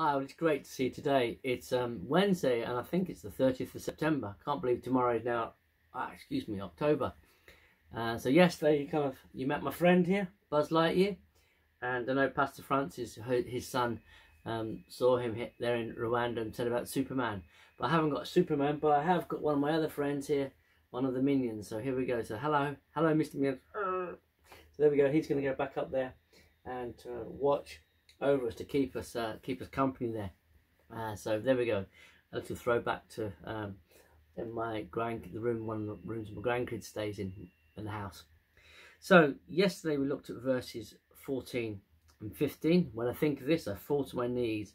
Hi, well, it's great to see you today. It's um, Wednesday, and I think it's the 30th of September. Can't believe tomorrow is now, ah, excuse me, October. Uh, so yesterday, you kind of you met my friend here, Buzz Lightyear, and I know Pastor Francis, his son, um, saw him hit there in Rwanda and said about Superman. But I haven't got Superman, but I have got one of my other friends here, one of the minions. So here we go. So hello, hello, Mr. Minion. So there we go. He's going to go back up there and uh, watch over us to keep us uh, keep us company there. Uh, so there we go, a little throwback to um, my grand the room one of the rooms my grandkid stays in in the house. So yesterday we looked at verses 14 and 15. When I think of this, I fall to my knees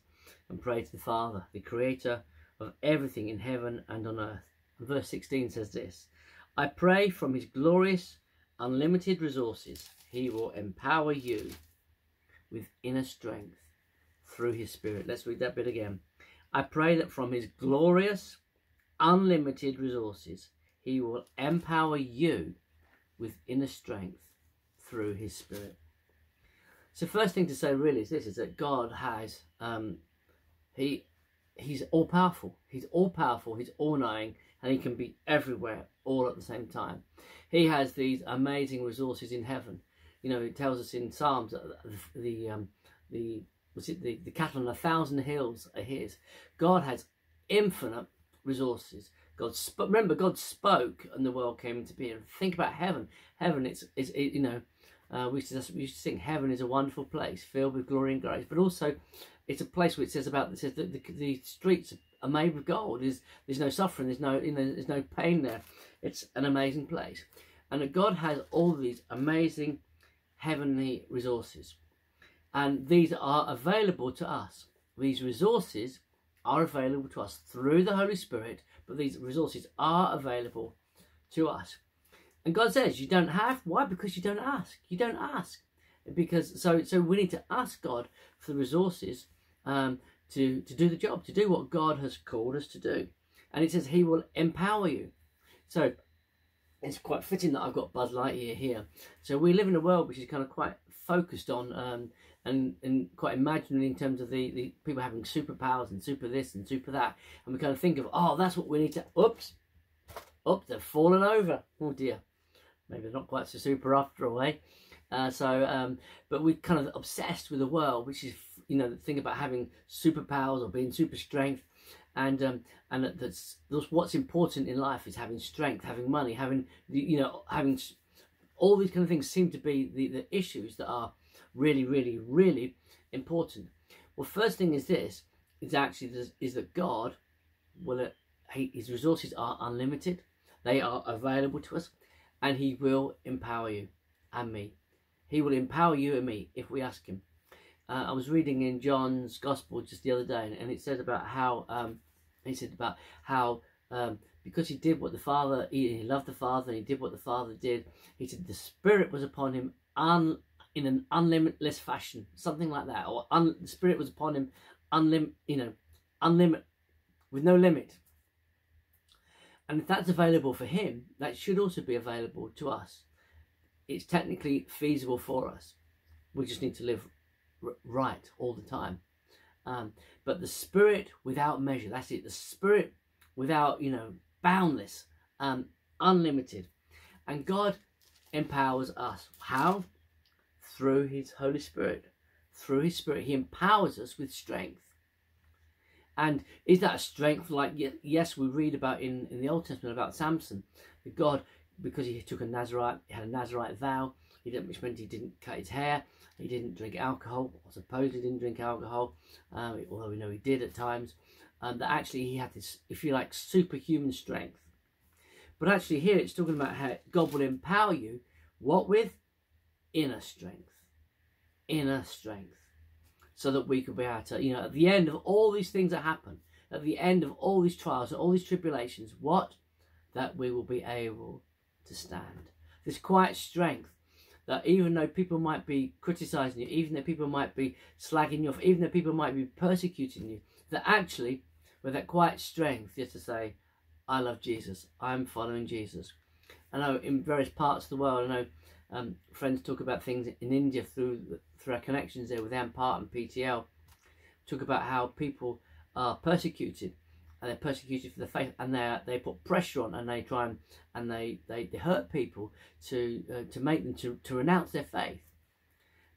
and pray to the Father, the Creator of everything in heaven and on earth. And verse 16 says this: I pray from His glorious, unlimited resources, He will empower you with inner strength through his spirit. Let's read that bit again. I pray that from his glorious, unlimited resources, he will empower you with inner strength through his spirit. So first thing to say really is this, is that God has, um, he, he's all powerful. He's all powerful, he's all knowing, and he can be everywhere all at the same time. He has these amazing resources in heaven you know, it tells us in Psalms that the, the um, the was it the, the cattle on a thousand hills are his. God has infinite resources. God remember God spoke and the world came into being. Think about heaven. Heaven, it's it's it, you know, uh, we used, to, we used to think heaven is a wonderful place filled with glory and grace, but also it's a place where it says about it says that the, the streets are made with gold. There's there's no suffering. There's no you know, there's no pain there. It's an amazing place, and God has all these amazing heavenly resources. And these are available to us. These resources are available to us through the Holy Spirit, but these resources are available to us. And God says you don't have. Why? Because you don't ask. You don't ask. Because so so we need to ask God for the resources um, to to do the job, to do what God has called us to do. And it says He will empower you. So it's quite fitting that I've got Buzz Lightyear here. So we live in a world which is kind of quite focused on um, and, and quite imaginary in terms of the, the people having superpowers and super this and super that. And we kind of think of, oh, that's what we need to, oops, oops, they've fallen over. Oh dear. Maybe they're not quite so super after all, eh? Uh, so, um, but we're kind of obsessed with the world, which is, you know, the thing about having superpowers or being super strength and um, and that's, that's what's important in life is having strength, having money, having you know having all these kind of things seem to be the, the issues that are really, really, really important. Well, first thing is this: is actually is that God will uh, his resources are unlimited, they are available to us, and He will empower you and me. He will empower you and me if we ask Him uh, I was reading in John's Gospel just the other day, and it said about how um, he said about how um, because he did what the Father, he, he, loved the Father, and he did what the Father did. He said the Spirit was upon him un, in an unlimitless fashion, something like that, or un, the Spirit was upon him unlim, you know, unlimit, with no limit. And if that's available for him, that should also be available to us. It's technically feasible for us. We just need to live right all the time. Um, but the spirit without measure, that's it. The spirit without, you know, boundless, um, unlimited. And God empowers us. How? Through His Holy Spirit. Through His Spirit, He empowers us with strength. And is that strength like, yes, we read about in, in the Old Testament about Samson, God, because he took a Nazarite, he had a Nazarite vow, he didn't, which meant he didn't cut his hair, he didn't drink alcohol, or supposedly didn't drink alcohol, um, although we know he did at times. Um, that actually he had this, if you like, superhuman strength. But actually here it's talking about how God will empower you, what with? Inner strength. Inner strength. So that we could be able to, you know, at the end of all these things that happen, at the end of all these trials and all these tribulations, what? That we will be able to stand. This quiet strength that even though people might be criticizing you, even though people might be slagging you off, even though people might be persecuting you, that actually, with that quiet strength, just to say, I love Jesus, I'm following Jesus. I know in various parts of the world, I know um, friends talk about things in India through through our connections there with Ampart and PTL, talk about how people are persecuted and they're persecuted for the faith and they they put pressure on and they try and and they they, they hurt people to uh, to make them to, to renounce their faith.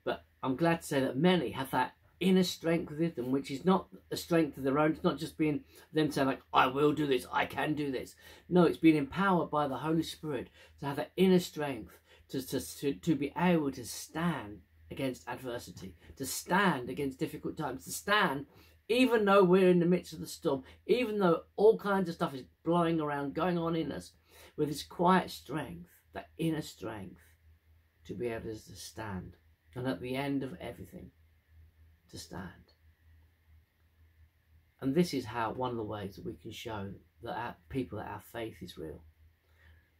But i'm glad to say that many have that inner strength within them which is not a strength of their own. It's not just being them saying like i will do this. I can do this. No it's being empowered by the holy spirit to have that inner strength to, to, to, to be able to stand against adversity to stand against difficult times to stand even though we're in the midst of the storm, even though all kinds of stuff is blowing around, going on in us, with this quiet strength, that inner strength, to be able to stand. And at the end of everything, to stand. And this is how one of the ways that we can show that our people that our faith is real.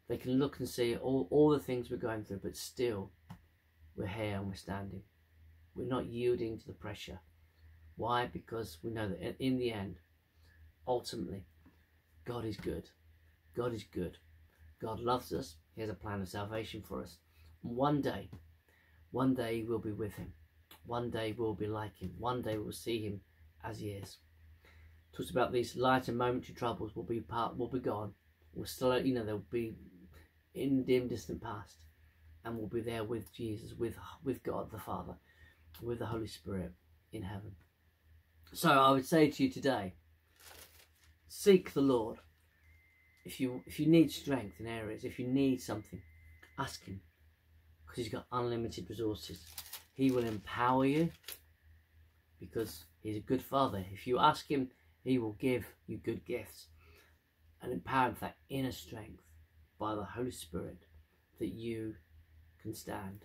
They can look and see all, all the things we're going through, but still we're here and we're standing. We're not yielding to the pressure. Why? Because we know that in the end, ultimately, God is good. God is good. God loves us. He has a plan of salvation for us. And one day, one day we'll be with him. One day we'll be like him. One day we'll see him as he is. Talks about these light and momentary troubles will be part will be gone. We'll still you know they'll be in dim distant past. And we'll be there with Jesus, with with God the Father, with the Holy Spirit in heaven. So I would say to you today, seek the Lord. If you if you need strength in areas, if you need something, ask Him, because He's got unlimited resources. He will empower you, because He's a good Father. If you ask Him, He will give you good gifts, and empower with that inner strength by the Holy Spirit that you can stand.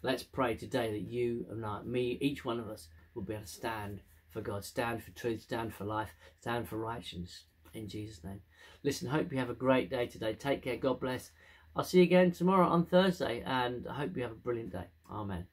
Let's pray today that you and I, me, each one of us, will be able to stand for God, stand for truth, stand for life, stand for righteousness. In Jesus' name. Listen, hope you have a great day today. Take care. God bless. I'll see you again tomorrow on Thursday, and I hope you have a brilliant day. Amen.